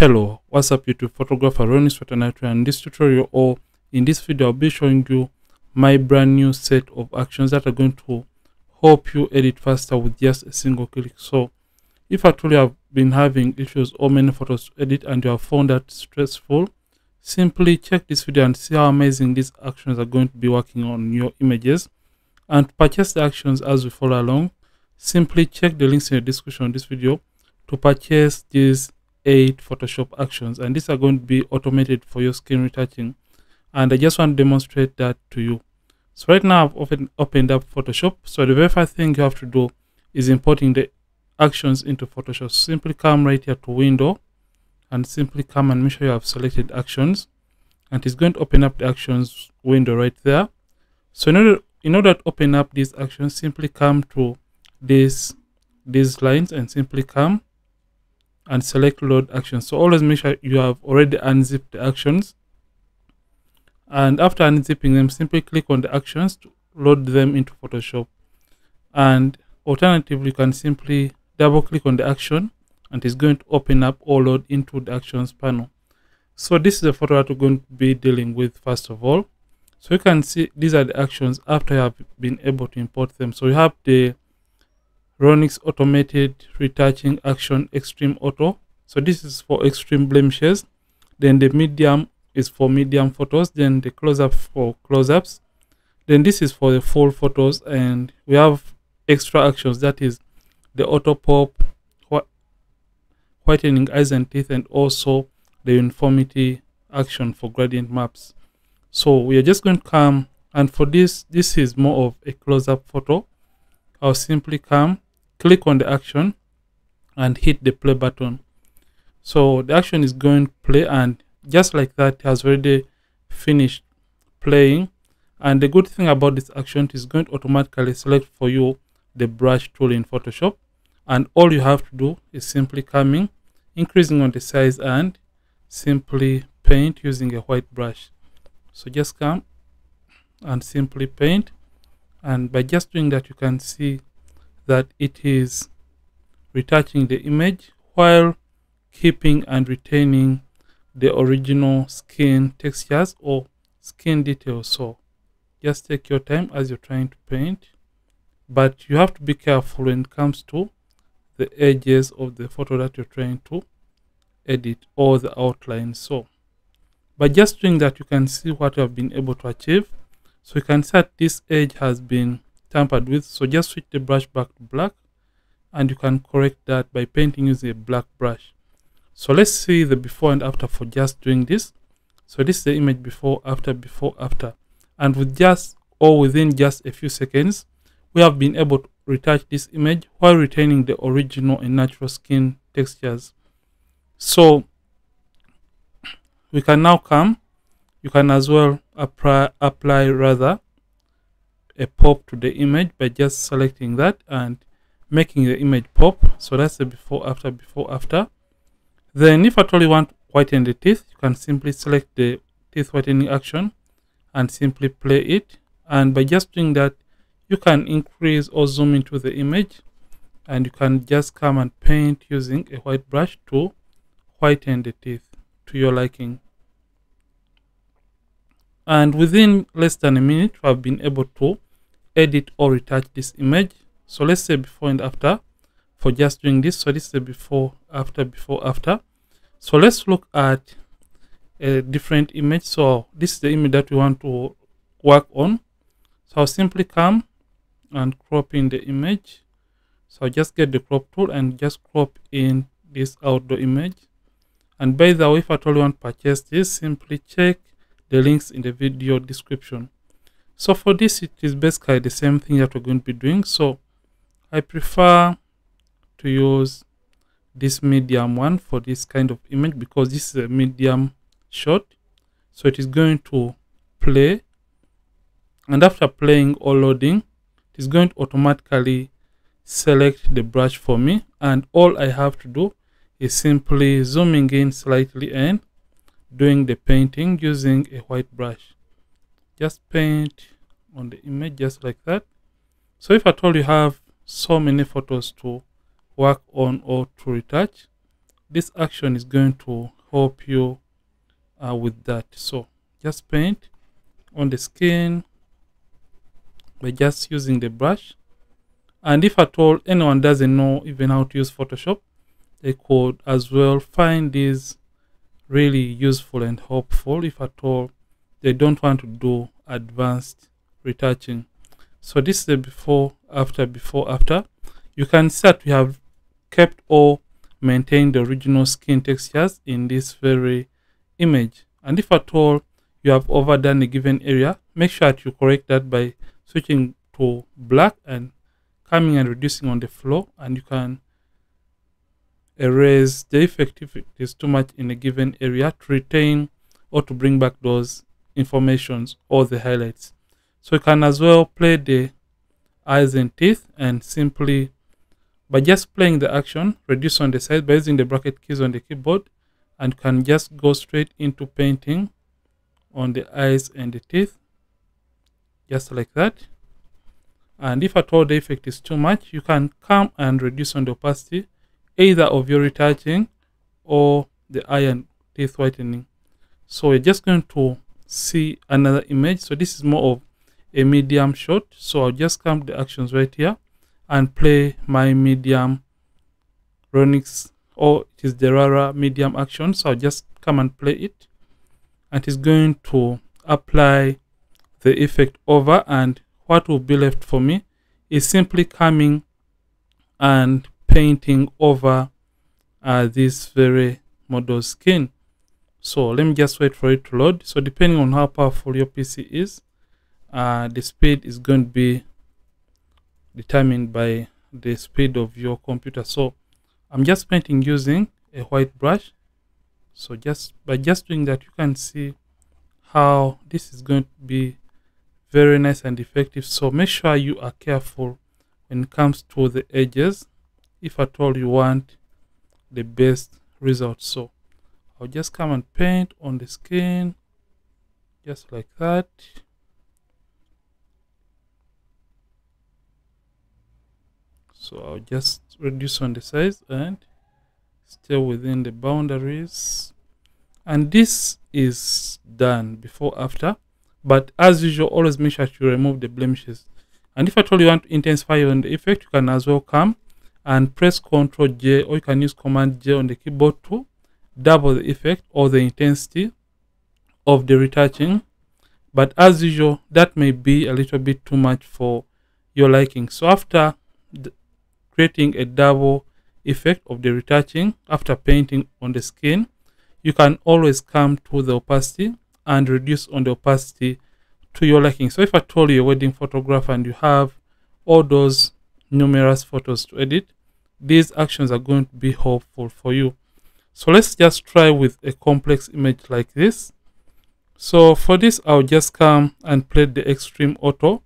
Hello, what's up YouTube photographer Ronnie Swetanatu and this tutorial or in this video I'll be showing you my brand new set of actions that are going to help you edit faster with just a single click. So if actually have been having issues or many photos to edit and you have found that stressful, simply check this video and see how amazing these actions are going to be working on your images. And purchase the actions as we follow along, simply check the links in the description of this video to purchase these eight Photoshop actions and these are going to be automated for your skin retouching and I just want to demonstrate that to you. So right now I've opened, opened up Photoshop. So the very first thing you have to do is importing the actions into Photoshop. Simply come right here to window and simply come and make sure you have selected actions and it's going to open up the actions window right there. So in order, in order to open up these actions, simply come to this these lines and simply come and select load actions. So always make sure you have already unzipped the actions. And after unzipping them, simply click on the actions to load them into Photoshop. And alternatively, you can simply double click on the action and it's going to open up or load into the actions panel. So this is the photo that we're going to be dealing with first of all. So you can see these are the actions after you have been able to import them. So you have the Ronnix automated retouching action extreme auto. So this is for extreme blemishes. Then the medium is for medium photos. Then the close up for close ups. Then this is for the full photos. And we have extra actions that is the auto pop, wh whitening eyes and teeth, and also the uniformity action for gradient maps. So we are just going to come and for this, this is more of a close up photo. I'll simply come click on the action and hit the play button. So the action is going to play and just like that has already finished playing. And the good thing about this action is going to automatically select for you the brush tool in photoshop. And all you have to do is simply coming increasing on the size and simply paint using a white brush. So just come and simply paint. And by just doing that you can see that it is retouching the image while keeping and retaining the original skin textures or skin details. So just take your time as you're trying to paint, but you have to be careful when it comes to the edges of the photo that you're trying to edit or the outline. So by just doing that, you can see what you have been able to achieve. So you can see that this edge has been tampered with. So just switch the brush back to black and you can correct that by painting using a black brush. So let's see the before and after for just doing this. So this is the image before after before after. And with just or within just a few seconds we have been able to retouch this image while retaining the original and natural skin textures. So we can now come. You can as well apply apply rather a pop to the image by just selecting that and making the image pop. So that's the before, after, before, after. Then if at all you want whiten the teeth, you can simply select the teeth whitening action and simply play it. And by just doing that, you can increase or zoom into the image and you can just come and paint using a white brush to whiten the teeth to your liking. And within less than a minute, we have been able to edit or retouch this image. So let's say before and after for just doing this. So this is before after before after. So let's look at a different image. So this is the image that we want to work on. So i'll simply come and crop in the image. So I'll just get the crop tool and just crop in this outdoor image. And by the way if at all you want to purchase this simply check the links in the video description so for this, it is basically the same thing that we're going to be doing. So I prefer to use this medium one for this kind of image because this is a medium shot. So it is going to play. And after playing or loading, it is going to automatically select the brush for me. And all I have to do is simply zooming in slightly and doing the painting using a white brush. Just paint on the image just like that. So if at all you have so many photos to work on or to retouch this action is going to help you uh, with that. So just paint on the skin by just using the brush. And if at all anyone doesn't know even how to use photoshop they could as well find this really useful and helpful if at all they don't want to do advanced retouching. So this is the before after before after. You can see that we have kept or maintained the original skin textures in this very image. And if at all you have overdone a given area make sure that you correct that by switching to black and coming and reducing on the flow and you can erase the effect if it is too much in a given area to retain or to bring back those informations or the highlights. So you can as well play the eyes and teeth and simply by just playing the action reduce on the side by using the bracket keys on the keyboard and can just go straight into painting on the eyes and the teeth just like that. And if at all the effect is too much you can come and reduce on the opacity either of your retouching or the iron teeth whitening. So we're just going to see another image. So this is more of a medium shot. So i'll just come to the actions right here and play my medium Ronnix or it is the Rara medium action. So I'll just come and play it. And it's going to apply the effect over. And what will be left for me is simply coming and painting over uh, this very model skin. So let me just wait for it to load. So depending on how powerful your pc is uh, the speed is going to be determined by the speed of your computer. So i'm just painting using a white brush. So just by just doing that you can see how this is going to be very nice and effective. So make sure you are careful when it comes to the edges if at all you want the best result so i'll just come and paint on the skin just like that. So I'll just reduce on the size and stay within the boundaries. And this is done before after. But as usual always make sure to remove the blemishes. And if at all you want to intensify on the effect you can as well come and press ctrl j or you can use command j on the keyboard to double the effect or the intensity of the retouching but as usual that may be a little bit too much for your liking so after creating a double effect of the retouching after painting on the skin, you can always come to the opacity and reduce on the opacity to your liking. So if I told you a wedding photographer and you have all those numerous photos to edit, these actions are going to be helpful for you. So let's just try with a complex image like this. So for this, I'll just come and play the extreme auto.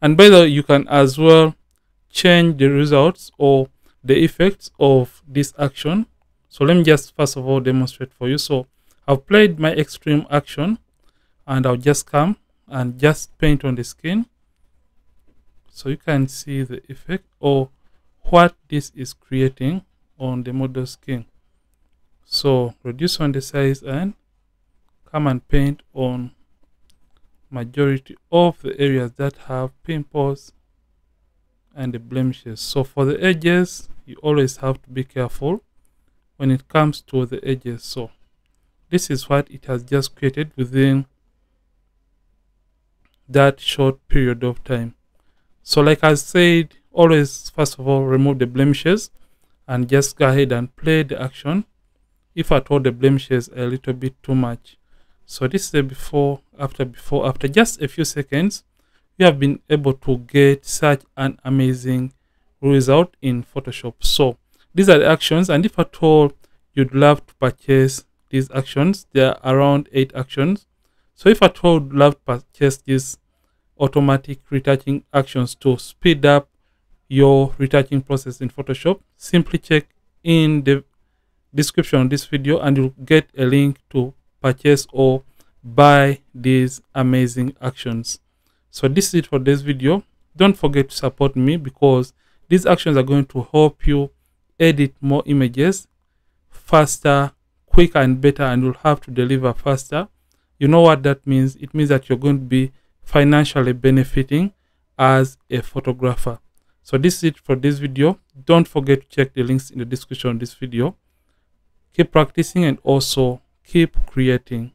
And by the way, you can as well change the results or the effects of this action. So let me just first of all demonstrate for you. So I've played my extreme action and I'll just come and just paint on the skin. So you can see the effect or what this is creating on the model skin. So reduce on the size and come and paint on majority of the areas that have pimples and the blemishes. So for the edges you always have to be careful when it comes to the edges. So this is what it has just created within that short period of time so like i said always first of all remove the blemishes and just go ahead and play the action if at all the blemishes a little bit too much so this is before after before after just a few seconds you have been able to get such an amazing result in Photoshop. So these are the actions and if at all you'd love to purchase these actions, there are around eight actions. So if at all you'd love to purchase these automatic retouching actions to speed up your retouching process in Photoshop, simply check in the description of this video and you'll get a link to purchase or buy these amazing actions. So this is it for this video. Don't forget to support me because these actions are going to help you edit more images faster, quicker, and better, and you'll have to deliver faster. You know what that means? It means that you're going to be financially benefiting as a photographer. So this is it for this video. Don't forget to check the links in the description of this video. Keep practicing and also keep creating.